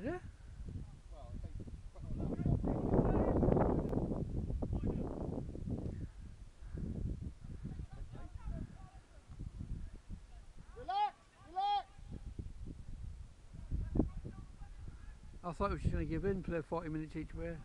I. I thought we were just going to give in, play 40 minutes each way.